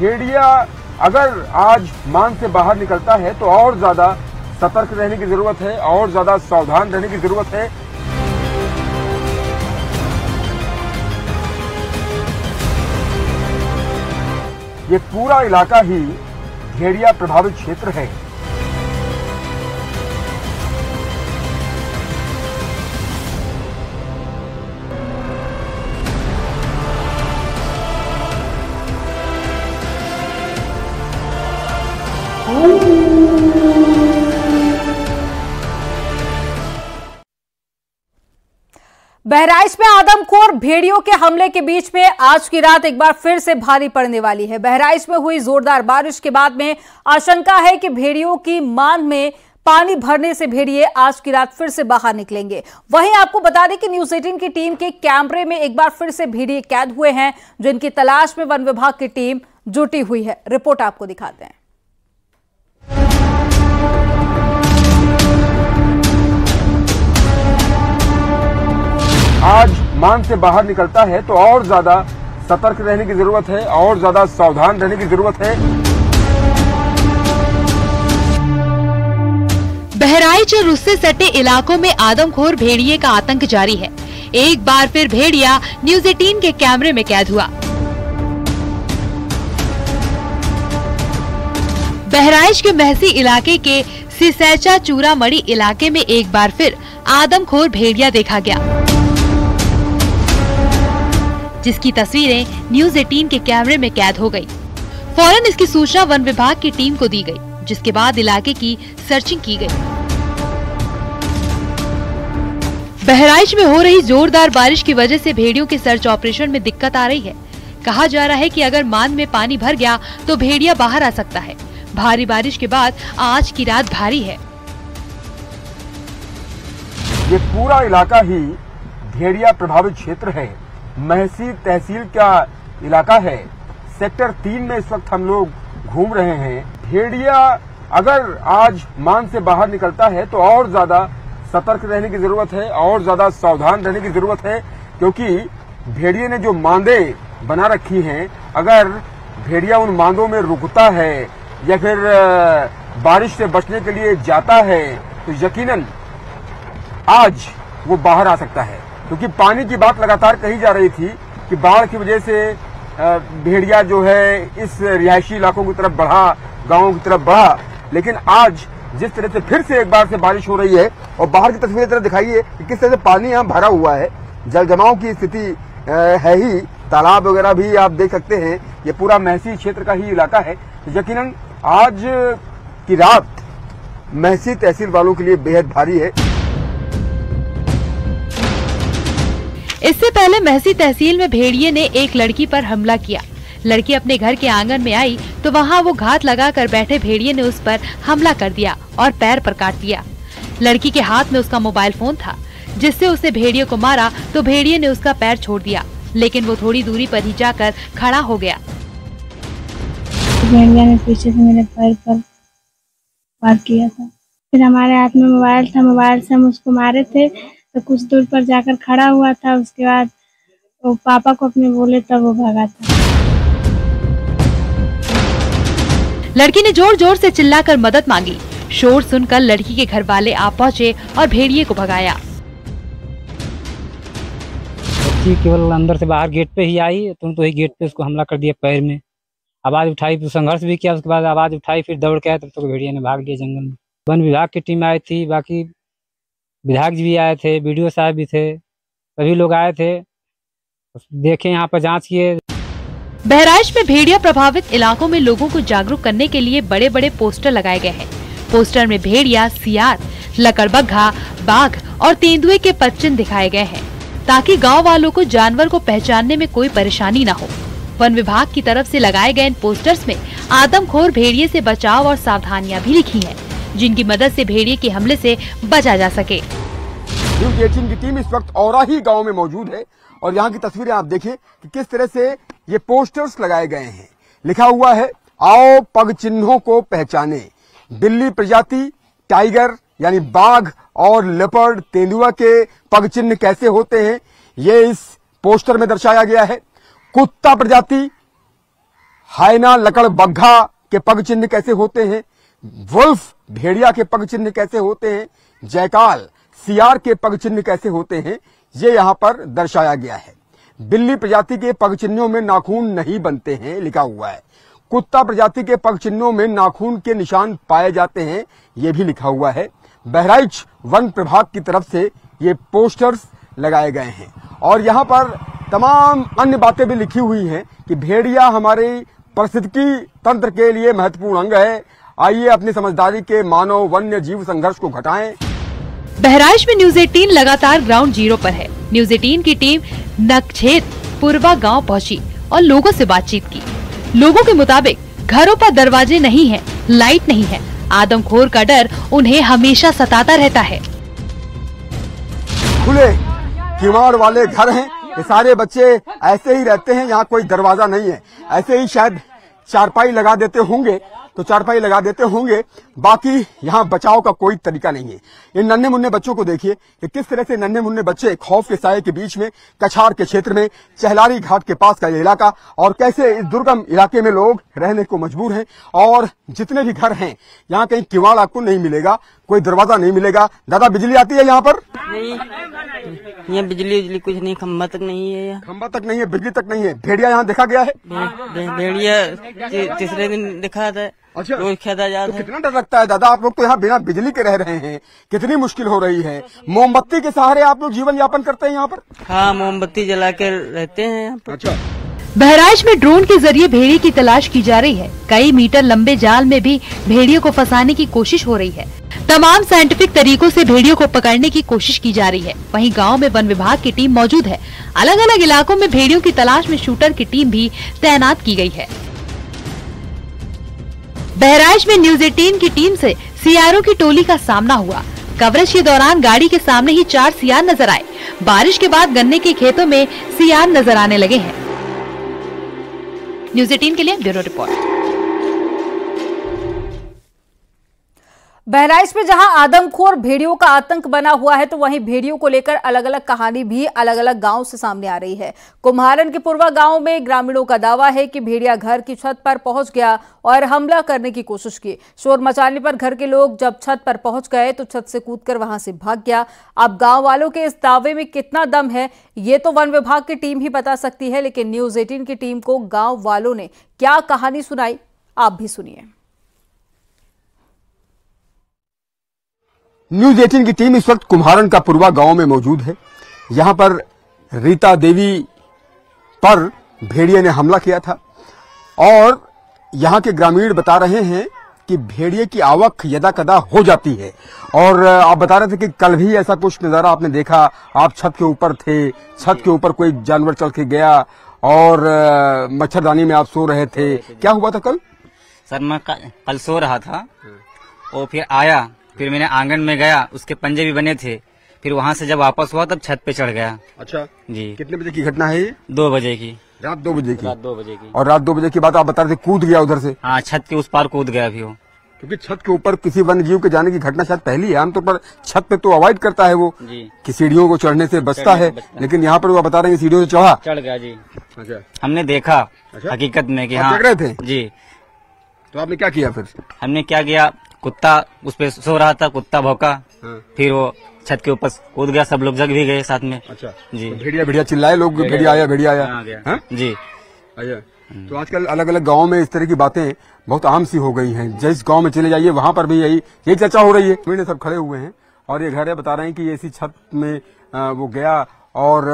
भेड़िया अगर आज मान से बाहर निकलता है तो और ज़्यादा सतर्क रहने की ज़रूरत है, और ज़्यादा सावधान रहने की ज़रूरत है। ये पूरा इलाका ही घेरिया प्रभावित क्षेत्र है। बहराइच में आदमखोर भेड़ियों के हमले के बीच में आज की रात एक बार फिर से भारी पड़ने वाली है। बहराइच में हुई जोरदार बारिश के बाद में आशंका है कि भेड़ियों की मान में पानी भरने से भेड़िए आज की रात फिर से बाहर निकलेंगे। वहीं आपको बता दें कि न्यूज़ एटीन की टीम के कैमरे में एक बार फिर से भेड़िए कैद हुए हैं, जिनकी तलाश में वन विभाग की टीम जुटी हुई है। रिपोर्ट आपको दिखाते हैं। आज मान से बाहर निकलता है तो और ज़्यादा सतर्क रहने की ज़रूरत है, और ज़्यादा सावधान रहने की ज़रूरत है। बहराइच और उससे सटे इलाकों में आदमखोर भेड़िए का आतंक जारी है। एक बार फिर भेड़िया न्यूज़ एटीन के कैमरे में कैद हुआ। बहराइच के महसी इलाके के सिसैचा चूरामड़ी इलाके में एक बार फिर आदमखोर भेड़िया देखा गया। जिसकी तस्वीरें न्यूज़ 18 के कैमरे में कैद हो गई। फ़ौरन इसकी सूचना वन विभाग की टीम को दी गई, जिसके बाद इलाके की सर्चिंग की गई। बहराइच में हो रही जोरदार बारिश की वजह से भेड़ियों के सर्च ऑपरेशन में दिक्कत आ रही है कहा जा रहा है कि अगर मान में पानी भर गया तो भेड़िया बाहर आ सकता है भारी बारिश के बाद आज की रात भारी है ये पूरा इलाका ही भेड़िया प्रभावित क्षेत्र है महसी तहसील का इलाका है। सेक्टर तीन में इस वक्त हम लोग घूम रहे हैं। भेड़िया अगर आज मान से बाहर निकलता है तो और ज़्यादा सतर्क रहने की ज़रूरत है, और ज़्यादा सावधान रहने की ज़रूरत है, क्योंकि भेड़िए ने जो मांदे बना रखी हैं, अगर भेड़िया उन मांदों में रुकता है या फिर बारिश से बचने के लिए जाता है तो यकीनन आज वो बाहर आ सकता है। क्योंकि पानी की बात लगातार कही जा रही थी कि बाढ़ की वजह से भेड़िया जो है इस रिहायशी इलाकों की तरफ़ बढ़ा, गाँवों की तरफ़ बढ़ा। लेकिन आज जिस तरह से फिर से एक बार से बारिश हो रही है और बाहर की तस्वीरें तरह दिखाइए कि किस तरह से पानी यहाँ भरा हुआ है। जल जमाव की स्थिति है ही। तालाब वगैरह भी आप देख सकते हैं। ये पूरा महसी क्षेत्र का ही इलाका है। यकीनन आज की रात महसी तहसील वालों के लिए बेहद भारी है। इससे पहले महसी तहसील में भेड़िए ने एक लड़की पर हमला किया। लड़की अपने घर के आँगन में आई तो वहाँ वो घात लगाकर बैठे भेड़िए ने उस पर हमला कर दिया और पैर पर काट दिया। लड़की के हाथ में उसका मोबाइल फ़ोन था, जिससे उसे भेड़िए को मारा तो भेड़िए ने उसका पैर छोड़ दिया, लेकिन वो थोड़ी दूरी पर ही जाकर खड़ा हो गया। भेड़िया ने पीछे से मेरे पैर पर वार किया था। फिर हमारे हाथ में मोबाइल था, मोबाइल से हम उसको मारे थे। तो कुछ दूर पर जाकर खड़ा हुआ था उसके बाद वो पापा को अपने बोले तब वो भागा था। लड़की ने ज़ोर ज़ोर से चिल्लाकर मदद मांगी। शोर सुनकर लड़की के घर वाले आ पहुँचे और भेड़िए को भगाया। बच्ची केवल अंदर से बाहर गेट पे ही आई तुम तो ही गेट पे उसको हमला कर दिया पैर में। आवाज़ उठाई तो संघर्ष भी किया उसके बाद आवाज़ उठाई फिर दौड़ के आए तब तो भेड़िया ने भाग लिया जंगल में। वन विभाग की टीम आई थी बाकी विधायक जी भी आए थे वीडियो साहब भी थे, सभी लोग आए थे। देखे, यहाँ पर जाँच किए। बहराइच में भेड़िया प्रभावित इलाकों में लोगों को जागरूक करने के लिए बड़े बड़े पोस्टर लगाए गए हैं। पोस्टर में भेड़िया, सियार, लकड़बग्घा, बाघ और तेंदुए के पच्चन दिखाए गए हैं, ताकि गाँव वालों को जानवर को पहचानने में कोई परेशानी न हो। वन विभाग की तरफ़ से लगाए गए इन पोस्टर्स में आदमखोर भेड़िए से बचाव और सावधानियाँ भी लिखी हैं। जिनकी मदद से भेड़िए के हमले से बचा जा सके। न्यूज़ एटीन की टीम इस वक्त और ही गाँव में मौजूद है और यहाँ की तस्वीरें आप देखिए कि किस तरह से ये पोस्टर्स लगाए गए हैं। लिखा हुआ है, आओ पग चिन्हों को पहचाने। बिल्ली प्रजाति टाइगर यानी बाघ और लेपर्ड तेंदुआ के पग चिन्ह कैसे होते हैं, ये इस पोस्टर में दर्शाया गया है। कुत्ता प्रजाति हायना लकड़ बग्घा के पग चिन्ह कैसे होते हैं वुल्फ भेड़िया के पग चिन्ह कैसे होते हैं? जयकाल सियार के पग चिन्ह कैसे होते हैं? ये यहाँ पर दर्शाया गया है। बिल्ली प्रजाति के पग चिन्हों में नाखून नहीं बनते हैं, लिखा हुआ है। कुत्ता प्रजाति के पग चिन्हों में नाखून के निशान पाए जाते हैं, ये भी लिखा हुआ है। बहराइच वन प्रभाग की तरफ़ से ये पोस्टर्स लगाए गए हैं। और यहाँ पर तमाम अन्य बातें भी लिखी हुई हैं कि भेड़िया हमारे पारिस्थितिकी तंत्र के लिए महत्वपूर्ण अंग है। आइए अपनी समझदारी के मानव वन्य जीव संघर्ष को घटाएँ। बहराइच में न्यूज़ 18 लगातार ग्राउंड ज़ीरो पर है। न्यूज़ 18 की टीम नक्षेत पूर्वा गाँव पहुँची और लोगों से बातचीत की। लोगों के मुताबिक घरों पर दरवाजे नहीं हैं, लाइट नहीं है। आदमखोर का डर उन्हें हमेशा सताता रहता है। खुले किवाड़ वाले घर हैं। ये सारे बच्चे ऐसे ही रहते हैं यहाँ कोई दरवाज़ा नहीं है। ऐसे ही शायद चारपाई लगा देते होंगे तो चारपाई लगा देते होंगे, बाकी यहाँ बचाव का कोई तरीका नहीं है। इन नन्हे मुन्ने बच्चों को देखिए कि किस तरह से नन्हे मुन्ने बच्चे खौफ के साय के बीच में, कछार के क्षेत्र में, चहलारी घाट के पास का ये इलाका, और कैसे इस दुर्गम इलाके में लोग रहने को मजबूर हैं, और जितने भी घर हैं, यहाँ कहीं किवाड़ आपको नहीं मिलेगा, कोई दरवाज़ा नहीं मिलेगा। दादा, बिजली आती है यहाँ पर? नहीं। यहाँ बिजली उजली कुछ नहीं खम्बा तक नहीं है यहाँ। खम्बा तक नहीं है बिजली तक नहीं है। भेड़िया यहाँ देखा गया है? भेड़िया तीसरे दिन दिखा था। अच्छा। रोज खेदा जाता तो कितना डर लगता है दादा? आप लोग तो यहाँ बिना बिजली के रह रहे हैं। कितनी मुश्किल हो रही है। मोमबत्ती के सहारे आप लोग जीवन यापन करते हैं यहाँ पर? हाँ मोमबत्ती जला के रहते हैं यहाँ पर। अच्छा। बहराइच में ड्रोन के ज़रिए भेड़िए की तलाश की जा रही है। कई मीटर लंबे जाल में भी भेड़ियों को फंसाने की कोशिश हो रही है। तमाम साइंटिफिक तरीकों से भेड़ियों को पकड़ने की कोशिश की जा रही है। वहीं गाँव में वन विभाग की टीम मौजूद है। अलग अलग इलाकों में भेड़ियों की तलाश में शूटर की टीम भी तैनात की गई है। बहराइच में न्यूज़ 18 की टीम से सीआरओ की टोली का सामना हुआ। कवरेज के दौरान गाड़ी के सामने ही चार सियार नज़र आए। बारिश के बाद गन्ने के खेतों में सियार नज़र आने लगे हैं। न्यूज़ 18 के लिए ब्यूरो रिपोर्ट। बहराइच में जहाँ आदमखोर भेड़ियों का आतंक बना हुआ है तो वहीं भेड़ियों को लेकर अलग अलग कहानी भी अलग अलग गाँव से सामने आ रही है। कुम्हारन के पूर्वा गाँव में ग्रामीणों का दावा है कि भेड़िया घर की छत पर पहुँच गया और हमला करने की कोशिश की। शोर मचाने पर घर के लोग जब छत पर पहुँच गए तो छत से कूदकर वहाँ से भाग गया। अब गाँव वालों के इस दावे में कितना दम है, ये तो वन विभाग की टीम ही बता सकती है, लेकिन न्यूज़ एटीन की टीम को गाँव वालों ने क्या कहानी सुनाई, आप भी सुनिए। न्यूज़ 18 की टीम इस वक्त कुम्हारन का पूर्वा गाँव में मौजूद है। यहाँ पर रीता देवी पर भेड़िए ने हमला किया था और यहाँ के ग्रामीण बता रहे हैं कि भेड़िए की आवक यदा कदा हो जाती है। और आप बता रहे थे कि कल भी ऐसा कुछ नज़ारा आपने देखा। आप छत के ऊपर थे, छत के ऊपर कोई जानवर चल के गया और मच्छरदानी में आप सो रहे थे। क्या हुआ था कल? सर, मैं कल सो रहा था और फिर आया फिर मैंने आँगन में गया उसके पंजे भी बने थे। फिर वहाँ से जब वापस हुआ तब छत पे चढ़ गया। अच्छा। जी। कितने बजे की घटना है ये? दो बजे की। रात दो बजे की। रात दो बजे की। और रात दो बजे की बात आप बता रहे थे कूद गया उधर से? हाँ छत के उस पार कूद गया भी वो। क्योंकि छत के ऊपर किसी वन्य जीव के जाने की घटना शायद पहली है। आमतौर पर छत पे तो अवॉइड करता है वो कि सीढ़ियों को चढ़ने से बचता है है। लेकिन यहाँ पर वो बता रहे हैं सीढ़ियों से चढ़ा। चढ़ गया जी। अच्छा। हमने देखा अच्छा? हकीकत में कि हाँ। रहे थे? जी। तो आपने क्या किया फिर? हमने क्या किया? कुत्ता उस पे सो रहा था कुत्ता भौका। हाँ। फिर वो छत के ऊपर कूद गया सब लोग जग भी गए साथ में। अच्छा। जी। तो भेड़िया भेड़िया चिल्लाए लोग भेड़िया आया भेड़िया आया। हाँ, हाँ? जी। अच्छा तो आजकल अलग अलग गाँव में इस तरह की बातें बहुत आम सी हो गई हैं। जिस गाँव में चले जाइए वहाँ पर भी यही यही चर्चा हो रही है। सब खड़े हुए हैं। और ये घर है बता रहे हैं कि ऐसी छत में वो गया और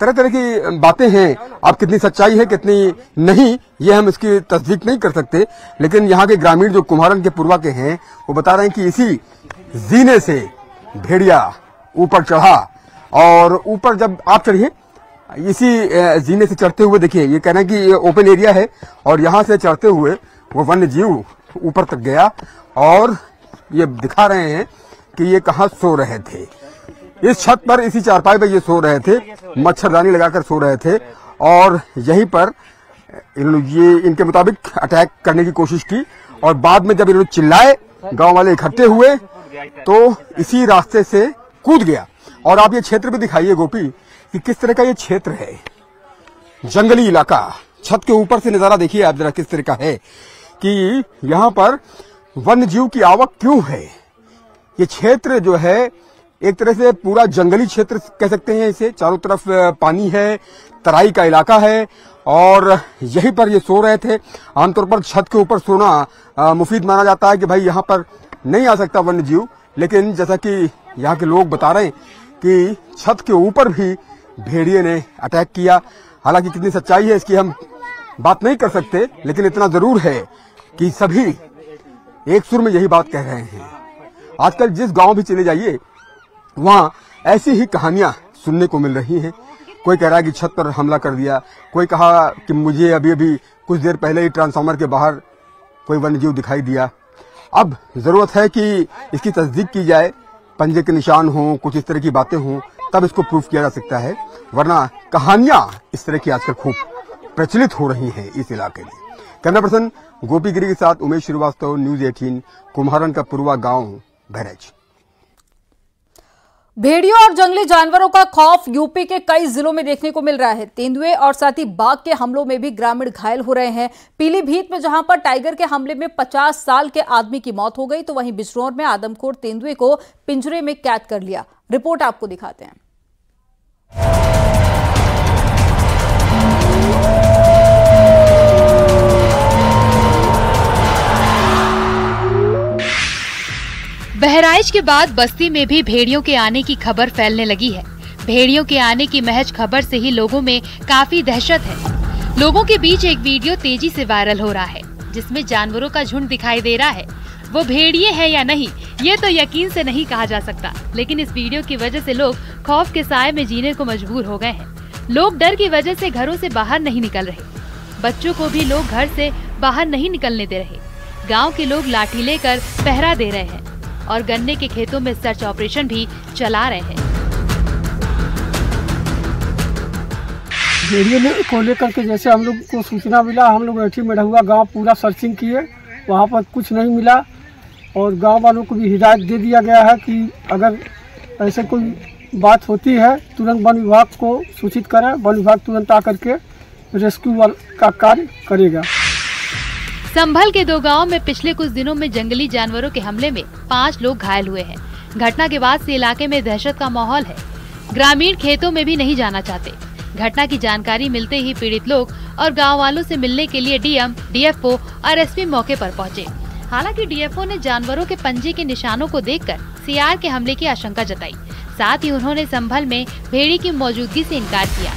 तरह तरह की बातें हैं। अब कितनी सच्चाई है, कितनी नहीं, ये हम इसकी तस्दीक नहीं कर सकते। लेकिन यहाँ के ग्रामीण जो कुम्हारन के पूर्वा के हैं, वो बता रहे हैं कि इसी जीने से भेड़िया ऊपर चढ़ा। और ऊपर जब आप चढ़िए, इसी जीने से चढ़ते हुए देखिए, ये कहना है कि ये ओपन एरिया है और यहाँ से चढ़ते हुए वो वन्य जीव ऊपर तक गया और ये दिखा रहे हैं कि ये कहाँ सो रहे थे। इस छत पर इसी चारपाई पर ये सो रहे थे मच्छरदानी लगाकर सो रहे थे और यहीं पर ये, इनके मुताबिक अटैक करने की कोशिश की और बाद में जब इन्होंने चिल्लाए, गाँव वाले इकट्ठे हुए तो इसी रास्ते से कूद गया। और आप ये क्षेत्र भी दिखाइए गोपी कि किस तरह का ये क्षेत्र है। जंगली इलाका। छत के ऊपर से नज़ारा देखिए आप जरा किस तरह का है कि यहाँ पर वन्य जीव की आवक क्यों है? ये क्षेत्र जो है एक तरह से पूरा जंगली क्षेत्र कह सकते हैं इसे। चारों तरफ़ पानी है, तराई का इलाका है, और यहीं पर ये सो रहे थे। आमतौर पर छत के ऊपर सोना मुफीद माना जाता है कि भाई यहाँ पर नहीं आ सकता वन्य जीव लेकिन जैसा कि यहाँ के लोग बता रहे हैं कि छत के ऊपर भी भेड़िए ने अटैक किया। हालाँकि कितनी सच्चाई है इसकी हम बात नहीं कर सकते, लेकिन इतना ज़रूर है कि सभी एक सुर में यही बात कह रहे हैं। आजकल जिस गाँव भी चले जाइए वहाँ ऐसी ही कहानियाँ सुनने को मिल रही हैं। कोई कह रहा है कि छत पर हमला कर दिया, कोई कहा कि मुझे अभी अभी कुछ देर पहले ही ट्रांसफार्मर के बाहर कोई वन्यजीव दिखाई दिया। अब ज़रूरत है कि इसकी तस्दीक की जाए, पंजे के निशान हों, कुछ इस तरह की बातें हों, तब इसको प्रूफ किया जा सकता है, वरना कहानियाँ इस तरह की आजकल खूब प्रचलित हो रही हैं इस इलाके में। कैमरा पर्सन गोपी गिरी के साथ उमेश श्रीवास्तव, न्यूज़ 18 कुम्हारन का पूर्वा गाँव बहराइच भेड़ियों और जंगली जानवरों का खौफ यूपी के कई जिलों में देखने को मिल रहा है। तेंदुए और साथ ही बाघ के हमलों में भी ग्रामीण घायल हो रहे हैं। पीलीभीत में जहाँ पर टाइगर के हमले में 50 साल के आदमी की मौत हो गई तो वहीं बिजनौर में आदमखोर तेंदुए को पिंजरे में कैद कर लिया। रिपोर्ट आपको दिखाते हैं। बहराइच के बाद बस्ती में भी भेड़ियों के आने की खबर फैलने लगी है। भेड़ियों के आने की महज खबर से ही लोगों में काफ़ी दहशत है। लोगों के बीच एक वीडियो तेज़ी से वायरल हो रहा है, जिसमें जानवरों का झुंड दिखाई दे रहा है। वो भेड़िए है या नहीं, ये तो यकीन से नहीं कहा जा सकता, लेकिन इस वीडियो की वजह से लोग खौफ के साय में जीने को मजबूर हो गए हैं। लोग डर की वजह से घरों से बाहर नहीं निकल रहे। बच्चों को भी लोग घर से बाहर नहीं निकलने दे रहे। गाँव के लोग लाठी लेकर पहरा दे रहे हैं। और गन्ने के खेतों में सर्च ऑपरेशन भी चला रहे हैं। भेड़िए ने- को लेकर के जैसे हम लोग को सूचना मिला, हम लोग ऐठी मढ़ुआ गाँव, पूरा सर्चिंग किए, वहाँ पर कुछ नहीं मिला। और गाँव वालों को भी हिदायत दे दिया गया है कि अगर ऐसे कोई बात होती है, तुरंत वन विभाग को सूचित करें, वन विभाग तुरंत आकर के रेस्क्यू का कार्य करेगा। संभल के दो गाँव में पिछले कुछ दिनों में जंगली जानवरों के हमले में पाँच लोग घायल हुए हैं। घटना के बाद से इलाके में दहशत का माहौल है। ग्रामीण खेतों में भी नहीं जाना चाहते। घटना की जानकारी मिलते ही पीड़ित लोग और गाँव वालों से मिलने के लिए डीएम, डीएफओ और एसपी मौके पर पहुँचे। हालाँकि डीएफओ ने जानवरों के पंजे के निशानों को देखकर सीआर के हमले की आशंका जताई। साथ ही उन्होंने संभल में भेड़ी की मौजूदगी से इनकार किया।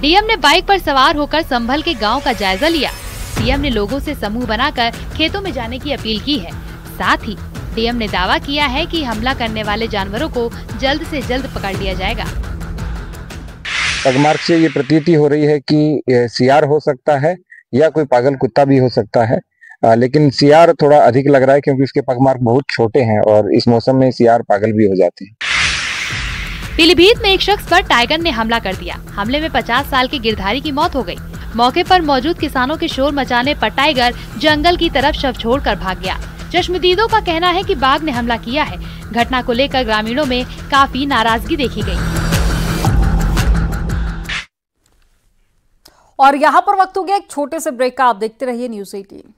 डीएम ने बाइक पर सवार होकर संभल के गाँव का जायजा लिया। सीएम ने लोगों से समूह बनाकर खेतों में जाने की अपील की है। साथ ही डीएम ने दावा किया है कि हमला करने वाले जानवरों को जल्द से जल्द पकड़ लिया जाएगा। पगमार्क से ये प्रतीति हो रही है कि सियार हो सकता है या कोई पागल कुत्ता भी हो सकता है। आ, लेकिन सियार थोड़ा अधिक लग रहा है क्योंकि उसके पगमार्क बहुत छोटे हैं और इस मौसम में सियार पागल भी हो जाते हैं। पीलीभीत में एक शख्स पर टाइगर ने हमला कर दिया। हमले में 50 साल के गिरधारी की मौत हो गई। मौके पर मौजूद किसानों के शोर मचाने पर टाइगर जंगल की तरफ़ शव छोड़कर भाग गया। चश्मदीदों का कहना है कि बाघ ने हमला किया है। घटना को लेकर ग्रामीणों में काफ़ी नाराज़गी देखी गई और यहाँ पर वक्त हो गया, एक छोटे से ब्रेक का। आप देखते रहिए न्यूज़ एटीन।